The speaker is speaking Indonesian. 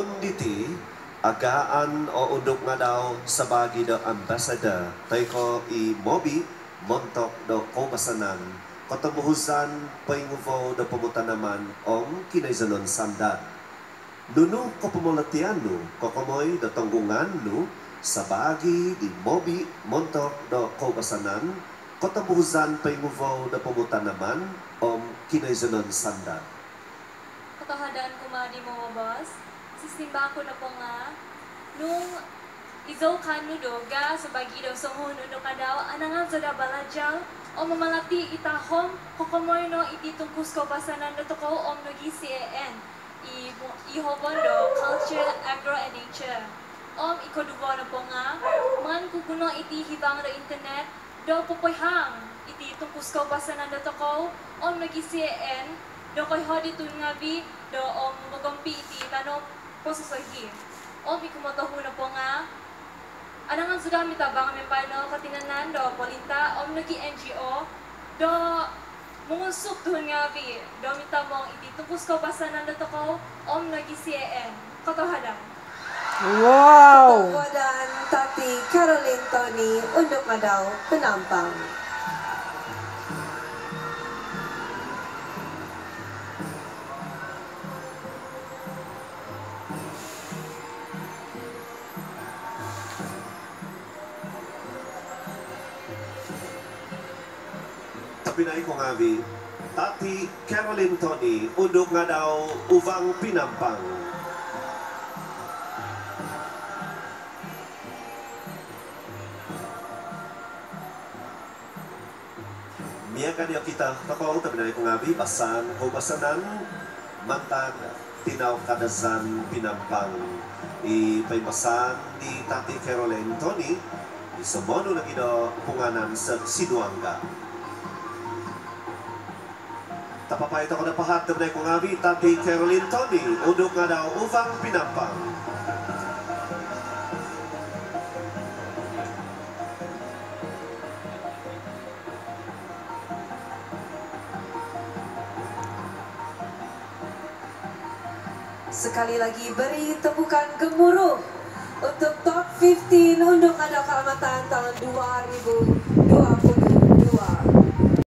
Unditi agaan o undok nga daw sa bagi do ambassador tay ko i mobi montok do kobasanan kotabuhusan painguvo do pamutan naman om kinaizanon sandan. Nuno ko pamulatian no kokomoy do tanggungan no sa bagi di mobi montok do kobasanan kotabuhusan painguvo do pamutan naman om kinaizanon sandan. Katohadaan ko mga di mo boss. Sisimba ko na po nga. Nung izo kanu do ga sa bagi daw sa huno do ka daw anangan sa da baladyaw o mamalati itahom kokomoy no iti tungkus ko pasanan do to ko om no GCAN i ihobon do culture agro and nature. Om ikodugo na po nga. Man kukuno iti hibang do internet. Do pupoyhang iti tungkus ko pasanan do to ko om no GCAN do koy hodi tun nga bi. Do om magompi iti tanong posusohi om ikumotohu na po nga anangan sudah mitabang may paano katinanan do polinta om nagi NGO do mungusuk tuhun nga bi do mitabong iti tungkus ko pasanan do ko om nagi CAN katohadan Wow! Wadan Tati Caroline Tony Undok nga daw Penampang. Tapinay ko nga vi, Tati Caroline Tony, undok nga daw uvang pinampang. Miya kanyo kita kakao tapinay ko nga vi, basan o basanan, mantag tinaw kadazan pinampang. Ipaybasan ni Tati Caroline Tony, isamono na kido punganan sa Sinuanga. Tapapayat ako na pahat na kong abi, Tati Caroline Tony, udok nga daw uvang pinampang. Sekali lagi beri tepukan gemuruh untuk top 15 Undok nga daw Kalamatan tahun 2000